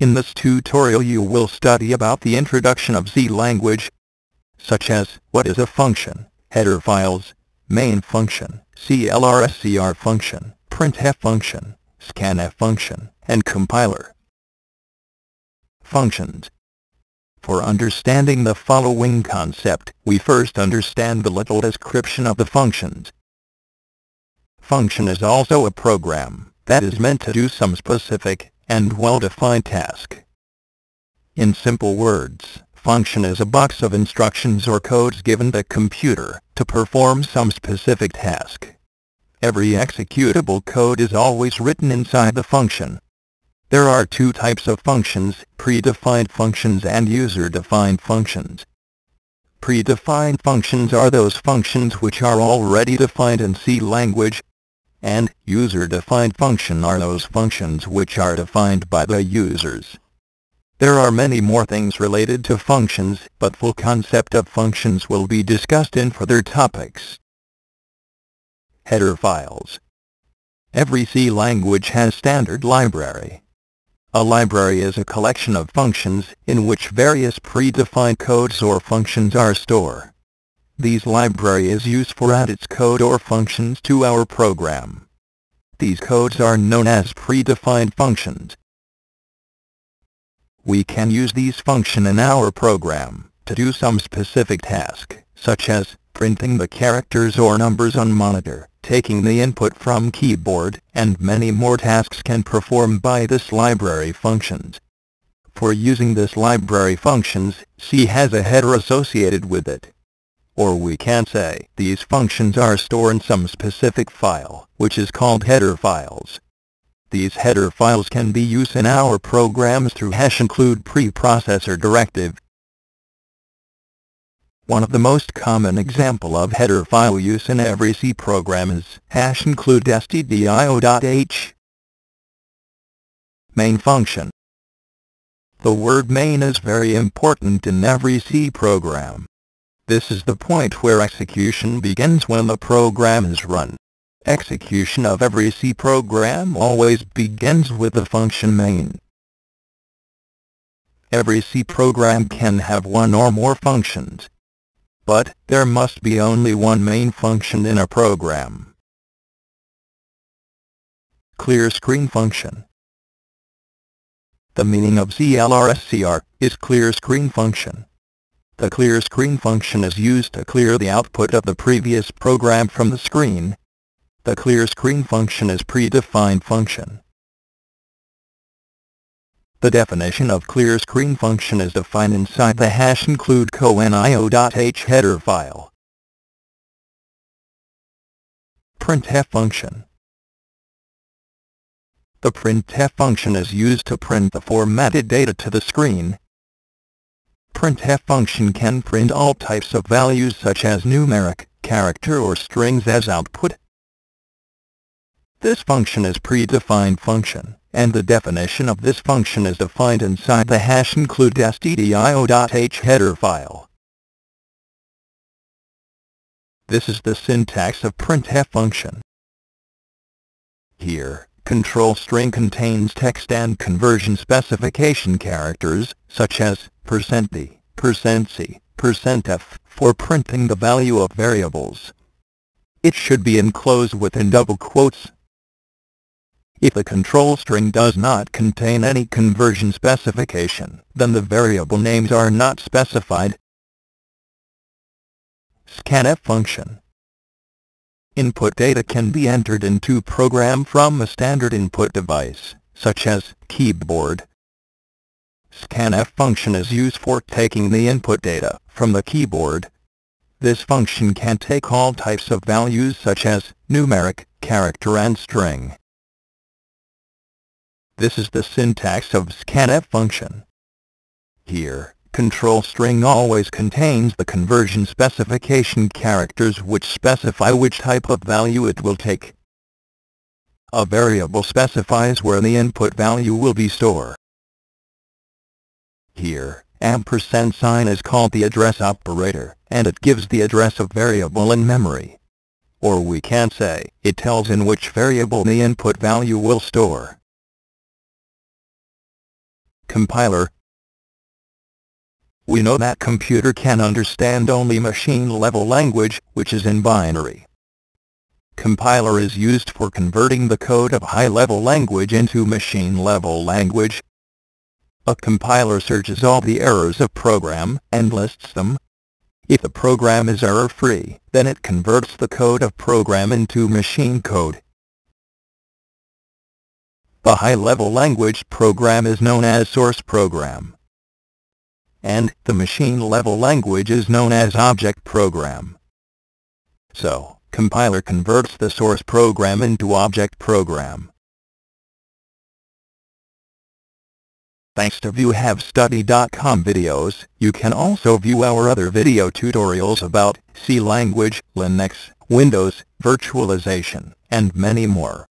In this tutorial you will study about the introduction of C language, such as what is a function, header files, main function, CLRSCR function, printf function, scanf function, and compiler. Functions For understanding the following concept, we first understand the little description of the functions. Function is also a program that is meant to do some specific and well-defined task. In simple words, function is a box of instructions or codes given the computer to perform some specific task. Every executable code is always written inside the function. There are two types of functions, predefined functions and user-defined functions. Predefined functions are those functions which are already defined in C language, and user-defined function are those functions which are defined by the users. There are many more things related to functions, but full concept of functions will be discussed in further topics. Header files. Every C language has standard library. A library is a collection of functions in which various predefined codes or functions are stored. These library is used for add its code or functions to our program. These codes are known as predefined functions. We can use these function in our program to do some specific task, such as printing the characters or numbers on monitor, taking the input from keyboard, and many more tasks can perform by this library functions. For using this library functions, C has a header associated with it. Or we can say, these functions are stored in some specific file, which is called header files. These header files can be used in our programs through hash include preprocessor directive. One of the most common example of header file use in every C program is hash include stdio.h main function. The word main is very important in every C program. This is the point where execution begins when the program is run. Execution of every C program always begins with the function main. Every C program can have one or more functions. But, there must be only one main function in a program. Clear screen function. The meaning of CLRSCR is clear screen function. The clear screen function is used to clear the output of the previous program from the screen. The clear screen function is predefined function. The definition of clear screen function is defined inside the hash include conio.h header file. Printf function. The printf function is used to print the formatted data to the screen, printf function can print all types of values such as numeric, character or strings as output. This function is predefined function, and the definition of this function is defined inside the hash include stdio.h header file. This is the syntax of printf function. Here, control string contains text and conversion specification characters, such as %d, %c, %f, for printing the value of variables. It should be enclosed within double quotes. If the control string does not contain any conversion specification, then the variable names are not specified. Scanf function Input data can be entered into program from a standard input device, such as keyboard. Scanf function is used for taking the input data from the keyboard. This function can take all types of values such as numeric, character and string. This is the syntax of scanf function. Here, control string always contains the conversion specification characters which specify which type of value it will take. A variable specifies where the input value will be stored. Here, ampersand sign is called the address operator, and it gives the address of variable in memory. Or we can say, it tells in which variable the input value will store. Compiler We know that computer can understand only machine-level language, which is in binary. Compiler is used for converting the code of high-level language into machine-level language. A compiler searches all the errors of program and lists them. If the program is error-free, then it converts the code of program into machine code. The high-level language program is known as source program. And the machine-level language is known as object program. So, compiler converts the source program into object program. Thanks to viewhavestudy.com videos, you can also view our other video tutorials about C language, Linux, Windows, virtualization, and many more.